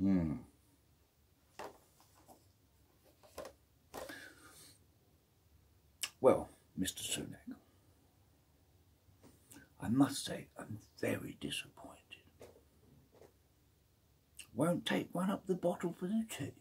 Hmm. Well, Mr. Sunak, I must say I'm very disappointed. Won't take one up the bottle for the tea.